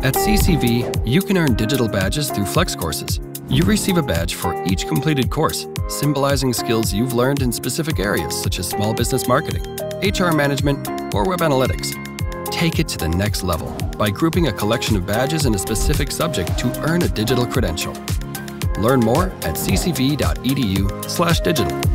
At CCV, you can earn digital badges through Flex courses. You receive a badge for each completed course, symbolizing skills you've learned in specific areas such as small business marketing, HR management, or web analytics. Take it to the next level by grouping a collection of badges in a specific subject to earn a digital credential. Learn more at ccv.edu/digital.